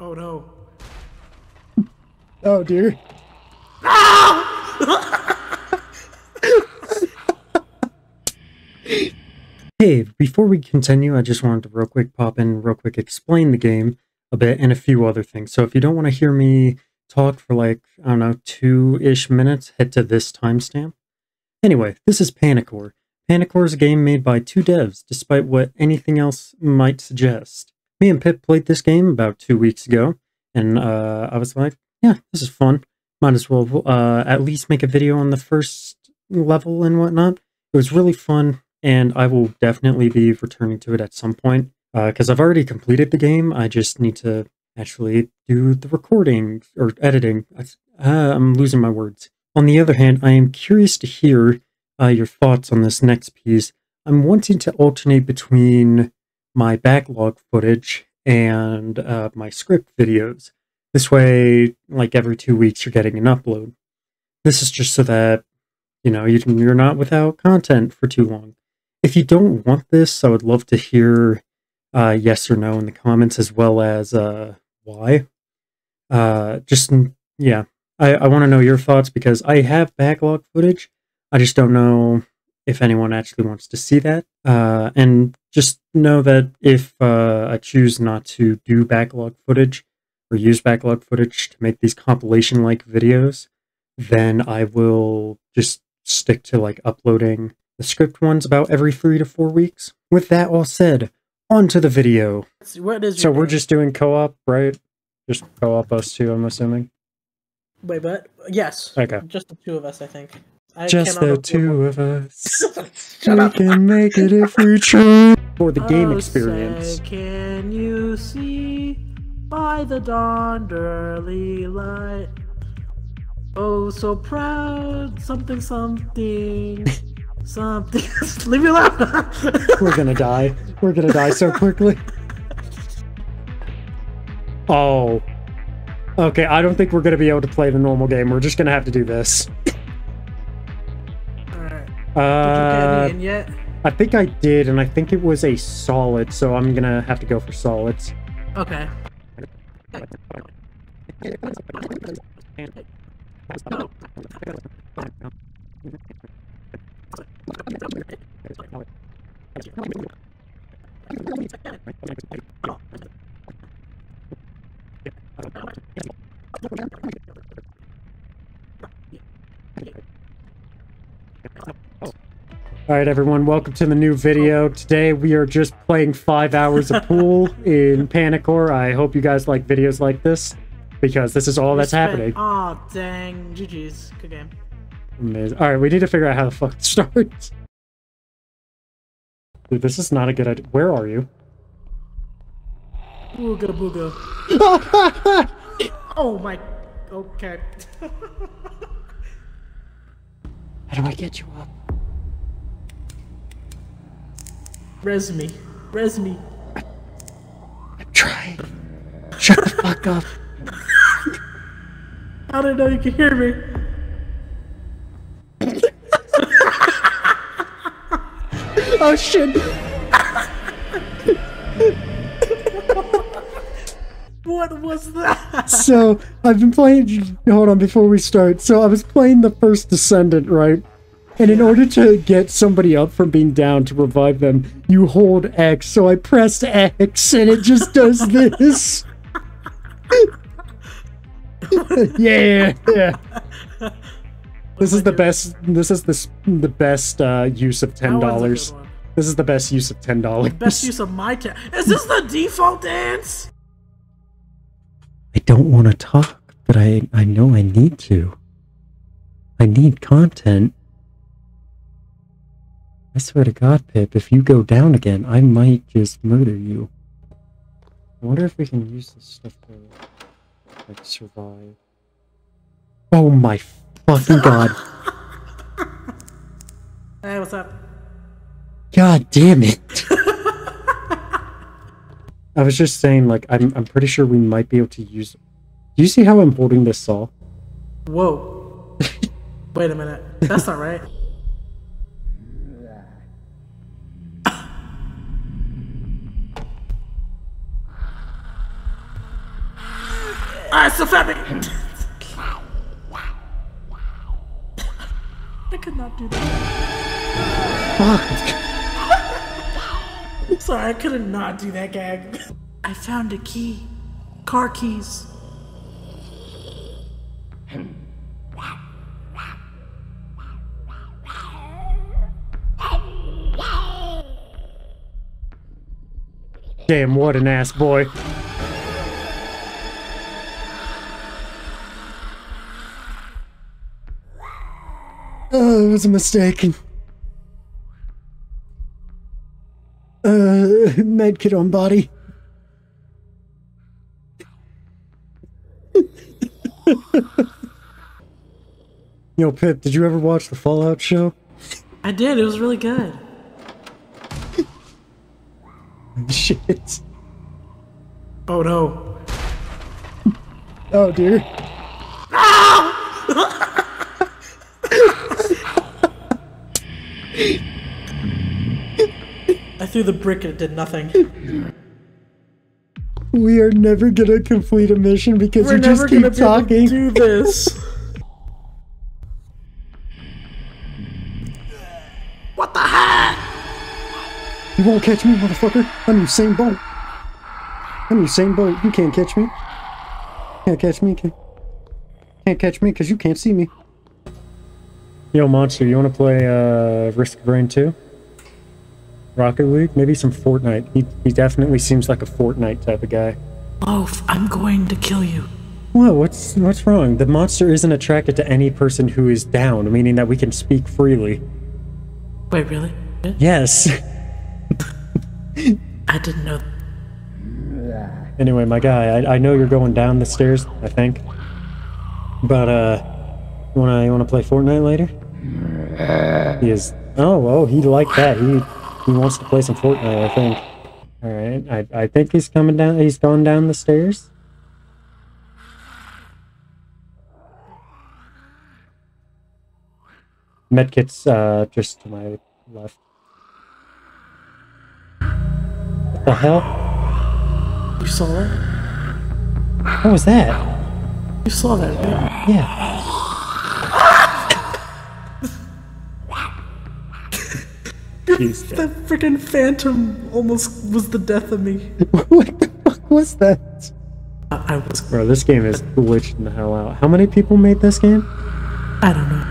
Oh no. Oh dear. hey, before we continue, I just wanted to real quick pop in, real quick explain the game a bit and a few other things. So if you don't want to hear me talk for like, I don't know, two ish minutes, head to this timestamp. Anyway, this is Panicore. Panicore is a game made by two devs, despite what anything else might suggest. Me and Pip played this game about two weeks ago, and uh, I was like, yeah, this is fun. Might as well uh, at least make a video on the first level and whatnot. It was really fun, and I will definitely be returning to it at some point because uh, I've already completed the game. I just need to actually do the recording or editing. Uh, I'm losing my words. On the other hand, I am curious to hear uh, your thoughts on this next piece. I'm wanting to alternate between my backlog footage and uh, my script videos. This way, like every two weeks, you're getting an upload. This is just so that, you know, you're not without content for too long. If you don't want this, I would love to hear uh, yes or no in the comments, as well as uh, why. Uh, just, yeah, I, I want to know your thoughts because I have backlog footage. I just don't know if anyone actually wants to see that. Uh, and just know that if uh, I choose not to do backlog footage, or use backlog footage to make these compilation like videos, then I will just stick to like uploading the script ones about every three to four weeks. With that all said, on to the video. What is so we're just doing co-op, right? Just co-op us two, I'm assuming. Wait, but yes. Okay. Just the two of us, I think. I just the two of us. we up. can make it if we try. For the game oh, experience. Can you see by the dawn early light. Oh, so proud, something, something, something. Leave me alone. We're gonna die. We're gonna die so quickly. Oh. Okay, I don't think we're gonna be able to play the normal game. We're just gonna have to do this. Uh, Did you get yet? I think I did, and I think it was a solid, so I'm gonna have to go for solids. Okay. Alright everyone, welcome to the new video. Today we are just playing five hours of pool in Panicore. I hope you guys like videos like this, because this is all that's happening. Oh dang, GG's. Good game. Amazing. Alright, we need to figure out how the fuck it starts. Dude, this is not a good idea. Where are you? Booga booga. oh my... Okay. How do I get you up? Res me. Res me. I'm trying. Shut the fuck up. I I know you can hear me? oh shit. What was that? So, I've been playing. Hold on, before we start. So, I was playing the first Descendant, right? And in order to get somebody up from being down to revive them, you hold X. So I pressed X and it just does this. yeah, yeah. This is the best. This is the the best uh, use of ten dollars. This is the best use of ten dollars. Best use of my ten. Is this the default dance? I don't want to talk, but I I know I need to. I need content. I swear to God, Pip, if you go down again, I might just murder you. I wonder if we can use this stuff to, like, survive. Oh my fucking god. hey, what's up? God damn it. I was just saying, like, I'm, I'm pretty sure we might be able to use... Do you see how I'm holding this saw? Whoa. Wait a minute. That's not right. I suffering. I could not do that. Fuck. Sorry, I could not do that gag. I found a key. Car keys. Damn, what an ass boy. Oh, it was a mistake. medkit on body. Yo, Pip, did you ever watch the Fallout show? I did. It was really good. Shit. Oh no. Oh, dear. Threw the brick and it did nothing. We are never gonna complete a mission because We're you never just keep gonna be able talking. to do this. what the heck? You won't catch me, motherfucker. I'm the same boat. I'm the same boat. You can't catch me. Can't catch me. Can't, can't catch me because you can't see me. Yo, Monster, you want to play uh, Risk of Rain 2? Rocket League? Maybe some Fortnite. He, he definitely seems like a Fortnite type of guy. Loaf, I'm going to kill you. Whoa, what's what's wrong? The monster isn't attracted to any person who is down, meaning that we can speak freely. Wait, really? Yes. I didn't know. Anyway, my guy, I, I know you're going down the stairs, I think. But, uh, you wanna, you wanna play Fortnite later? He is, oh, oh, he liked that. He, he wants to play some Fortnite, I think. Alright, I, I think he's coming down, he's going down the stairs. Medkit's, uh, just to my left. What the hell? You saw that? What was that? You saw that, right? Yeah. He's dead. That freaking phantom almost was the death of me. what the fuck was that? I, I was. Bro, this game is glitching the hell out. How many people made this game? I don't know.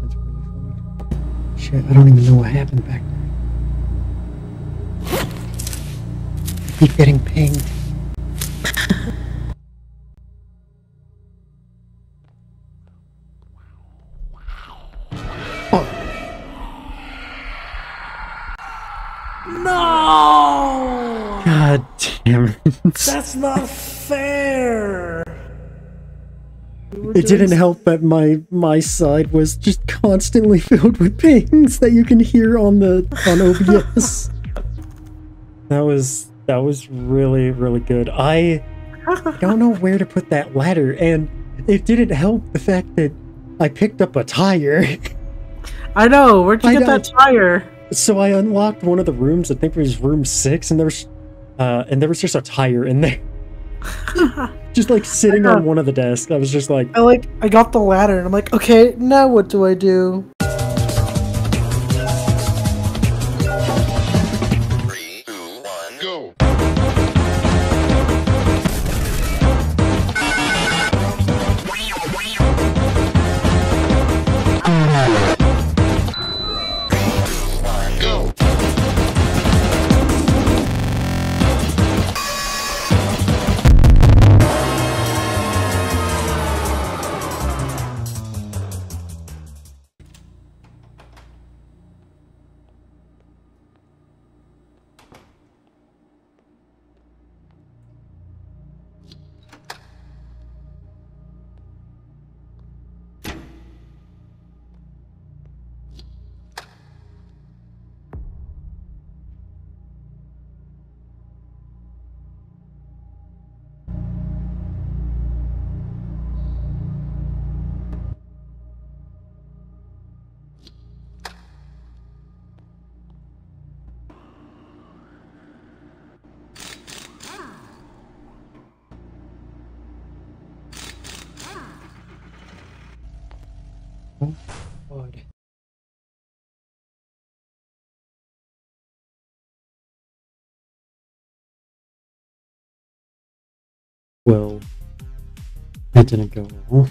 That's really funny. Shit, I don't even know what happened back there. I keep getting pinged. Damn it. That's not fair! We It didn't help that my my side was just constantly filled with pings that you can hear on the on OBS. that was that was really really good. I don't know where to put that ladder, and it didn't help the fact that I picked up a tire. I know. Where'd you I get that tire? so I unlocked one of the rooms. I think it was room six, and there was uh, and there was just a tire in there, just like sitting know. on one of the desks. I was just like, I like. I got the ladder, and I'm like, okay, now what do I do? Three, two, one, go. One, God. Well, that didn't go well.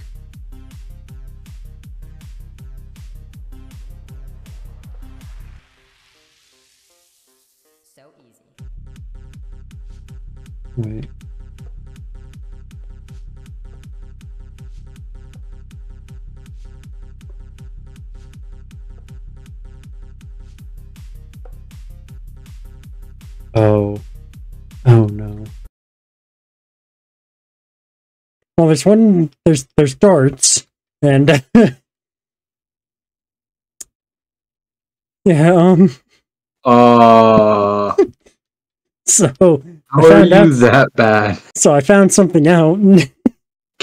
So easy. Wait. Oh. Oh no. Well, there's one. There's there's darts, and yeah. Um. Uh, So how I are you out- that bad? so I found something out. Can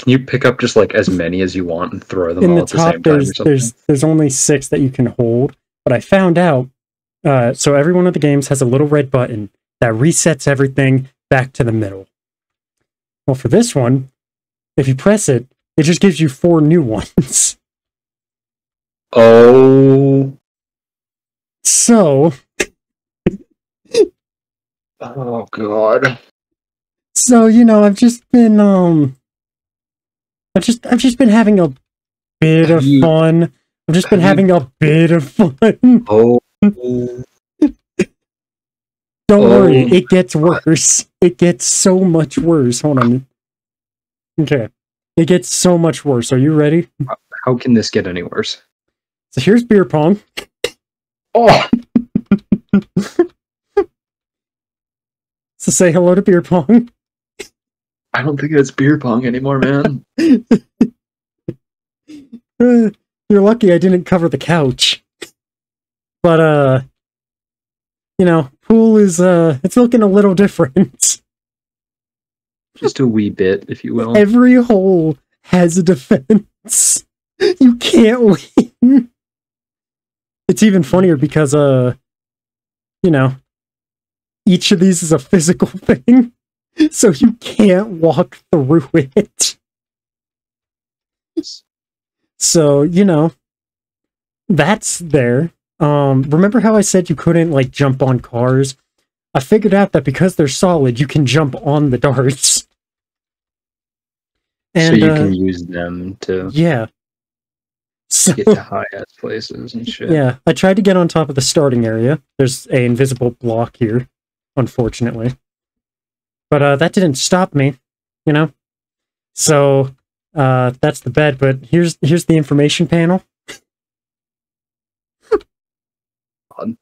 you pick up just like as many as you want and throw them in all the at the top same time or there's something? there's there's only six that you can hold but i found out uh, so every one of the games has a little red button that resets everything back to the middle. Well for this one if you press it it just gives you four new ones. Oh, so oh god. so you know i've just been um i've just i've just been having a bit of fun. I've just been having a bit of fun. Oh, Don't worry, Oh. it gets worse. It gets so much worse. Hold on. Okay. It gets so much worse. Are you ready? how can this get any worse? So here's beer pong. Oh, So say hello to beer pong. I don't think it's beer pong anymore, man. You're lucky I didn't cover the couch. But uh you know, pool is uh it's looking a little different. just a wee bit, if you will. Every hole has a defense. You can't win. It's even funnier because uh you know, each of these is a physical thing. So you can't walk through it. So, you know, that's there. Um remember how I said you couldn't like jump on cars? I figured out that because they're solid, you can jump on the darts. so you uh, can use them to yeah. So get to high ass places and shit. yeah, I tried to get on top of the starting area. There's a invisible block here, unfortunately. But uh that didn't stop me, you know? So uh that's the bed, but here's here's the information panel. Fun.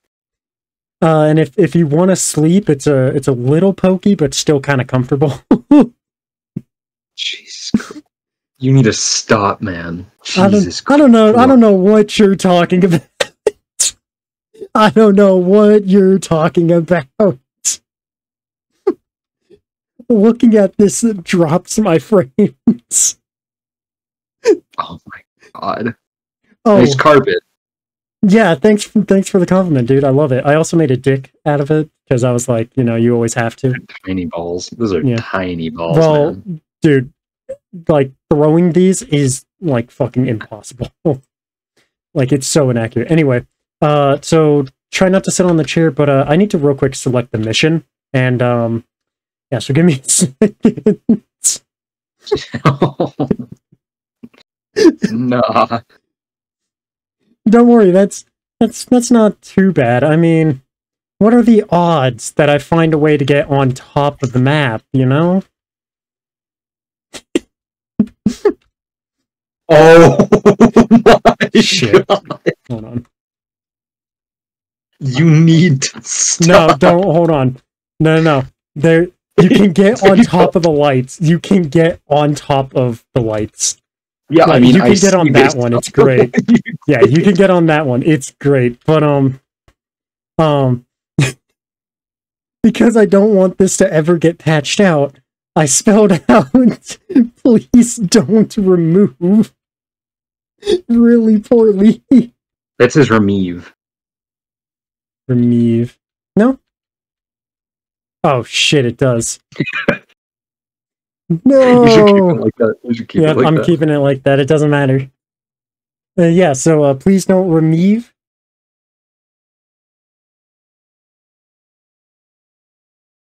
Uh and if if you want to sleep, it's a it's a little pokey but still kind of comfortable. Jesus Christ. You need to stop, man. I don't, I don't know. I don't know what you're talking about. I don't know what you're talking about. Looking at this it drops my frames. Oh my god. Oh, Nice carpet. Yeah. Thanks, thanks for the compliment, dude. I love it. I also made a dick out of it because I was like, you know, you always have to. Tiny balls. Those are Yeah. tiny balls, well, man. dude, like throwing these is like fucking impossible. like it's so inaccurate. Anyway, uh, so try not to sit on the chair, but uh, I need to real quick select the mission, and um, yeah. So give me a second. nah. Don't worry, that's that's that's not too bad. I mean, what are the odds that I find a way to get on top of the map? You know. Oh my Shit. god. Hold on. You need to No, don't hold on. No, no, no. There you can get on top of the lights. You can get on top of the lights. Yeah, I mean, you I can get on that one, it's great. Yeah, you can get on that one. It's great. But um um because I don't want this to ever get patched out, I spelled out please don't remove really poorly. That says remove. Remove. No? Oh shit, it does. You should keep no. it like that. You should keep Yeah, it like I'm that. keeping it like that. It doesn't matter. Uh, yeah, so uh, please don't remove